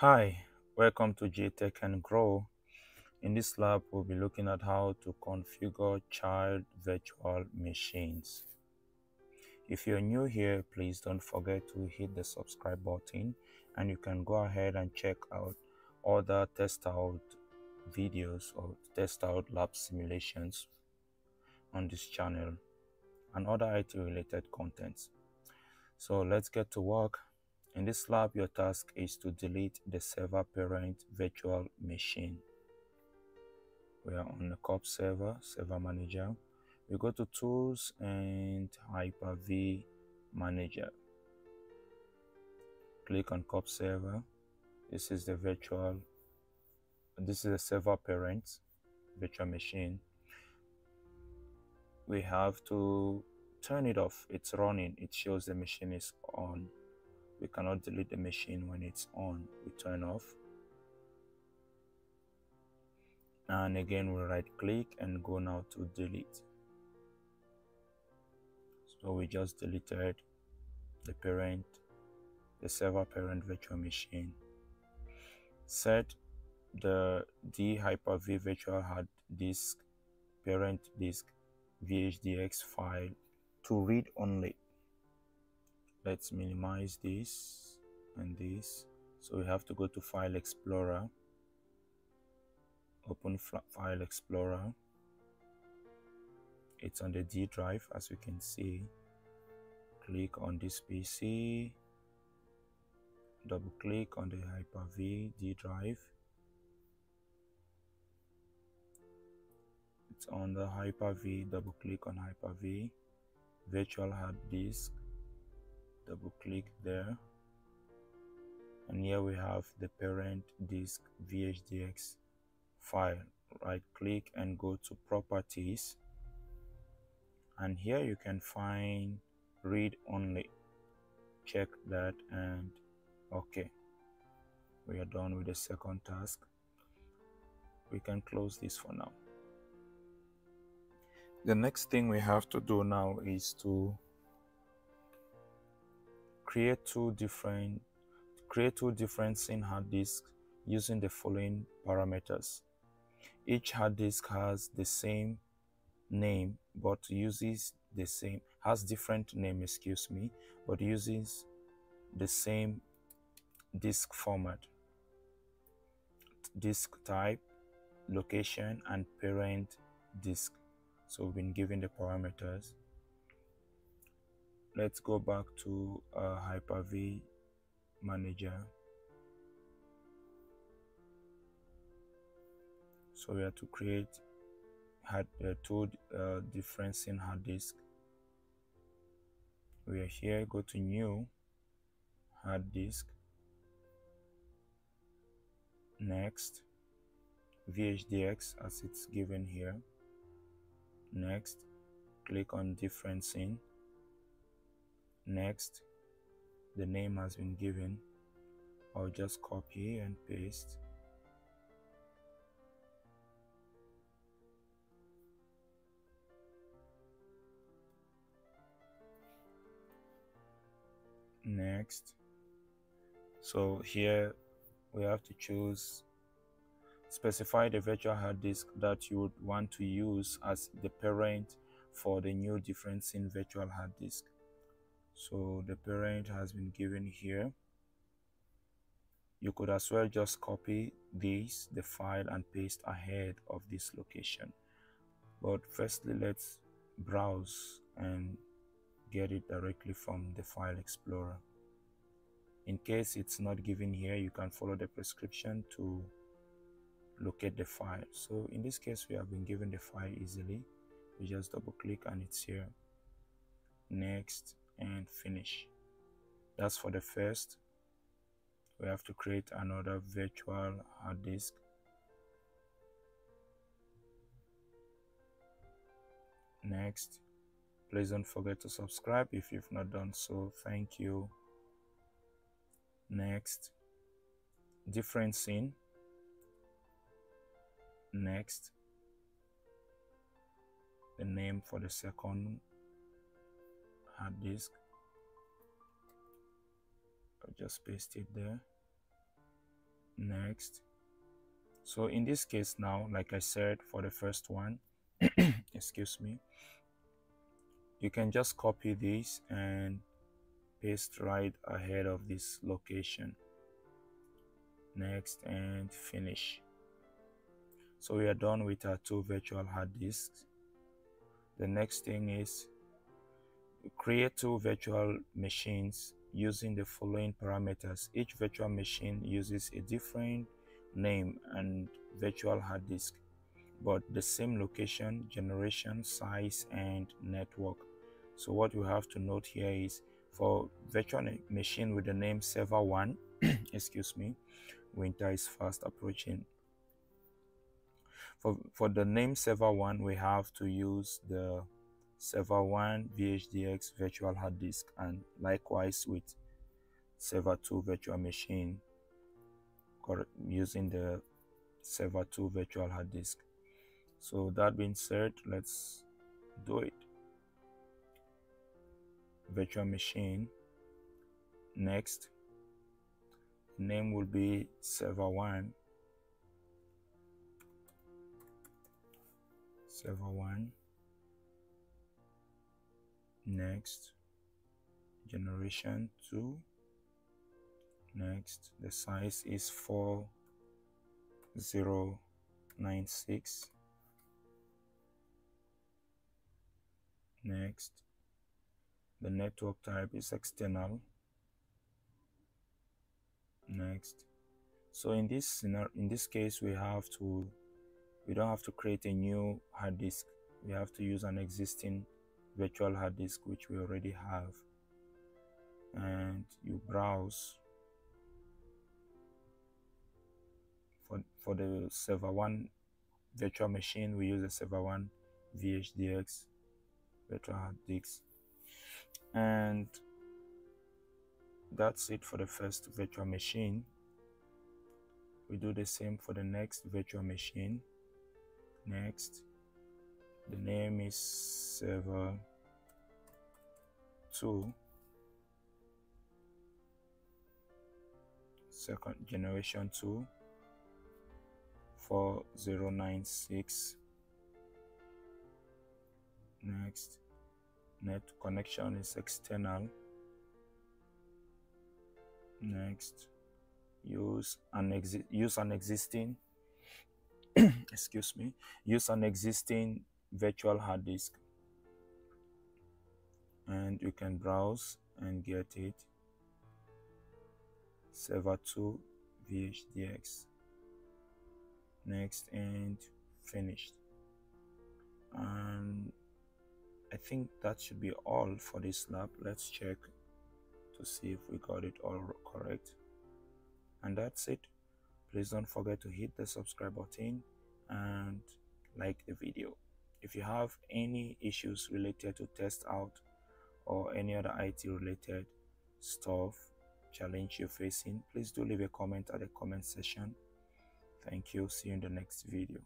Hi, welcome to GTech and Grow. In this lab, we'll be looking at how to configure child virtual machines. If you're new here, please don't forget to hit the subscribe button and you can go ahead and check out other TestOut videos or TestOut lab simulations on this channel and other IT related contents. So let's get to work. In this lab, your task is to delete the server parent virtual machine. We are on the CorpServer, server manager. We go to tools and Hyper-V manager. Click on CorpServer. This is the virtual, this is the server parent virtual machine. We have to turn it off. It's running. It shows the machine is on we cannot delete the machine when it's on. We turn off. And again we right click and go now to delete. So we just deleted the parent the server parent virtual machine. Set the D Hyper-V virtual hard disk parent disk VHDX file to read only let's minimize this and this. So we have to go to file explorer. Open file explorer. It's on the D drive as you can see. Click on this PC double click on the Hyper-V D drive. It's on the Hyper-V. Double click on Hyper-V. Virtual hard disk double click there. And here we have the parent disk vhdx file. Right click and go to properties. And here you can find read only. Check that and okay. We are done with the second task. We can close this for now. The next thing we have to do now is to create two different create two differencing hard disks using the following parameters. Each hard disk has the same name but uses the same has different name excuse me but uses the same disk format. Disk type location and parent disk. So we've been given the parameters let's go back to Hyper-V manager. So we have to create hard, uh, two uh, differencing hard disk. We are here go to new hard disk. Next VHDX as it's given here. Next click on differencing next the name has been given. I'll just copy and paste. Next so here we have to choose specify the virtual hard disk that you would want to use as the parent for the new differencing virtual hard disk so the parent has been given here. You could as well just copy this the file and paste ahead of this location. But firstly let's browse and get it directly from the file explorer. In case it's not given here you can follow the prescription to locate the file. So in this case we have been given the file easily. We just double click and it's here. Next and finish. That's for the first. We have to create another virtual hard disk. Next please don't forget to subscribe if you've not done so. Thank you. Next differencing. Next the name for the second hard disk. I'll just paste it there. Next. So in this case now like i said for the first one excuse me you can just copy this and paste right ahead of this location. Next and finish. So we are done with our two virtual hard disks. The next thing is create two virtual machines using the following parameters. Each virtual machine uses a different name and virtual hard disk but the same location generation size and network. So what you have to note here is for virtual machine with the name server 1 excuse me winter is fast approaching. For for the name server 1 we have to use the server 1 vhdx virtual hard disk and likewise with server 2 virtual machine using the server 2 virtual hard disk. So that being said let's do it. Virtual machine. Next. Name will be server 1 server 1 next. Generation 2 next. The size is 4096 next. The network type is external. Next. So in this in this case we have to we don't have to create a new hard disk. We have to use an existing virtual hard disk which we already have. And you browse for for the server one virtual machine we use the server one vhdx virtual hard disk. And that's it for the first virtual machine. We do the same for the next virtual machine. Next the name is server 2 second generation 2 4096 next net connection is external. Next use an exi use an existing excuse me use an existing virtual hard disk and you can browse and get it. Server 2 vhdx next and finished. And I think that should be all for this lab. Let's check to see if we got it all correct. And that's it. Please don't forget to hit the subscribe button and like the video. If you have any issues related to TestOut or any other IT related stuff challenge you're facing please do leave a comment at the comment section. Thank you. See you in the next video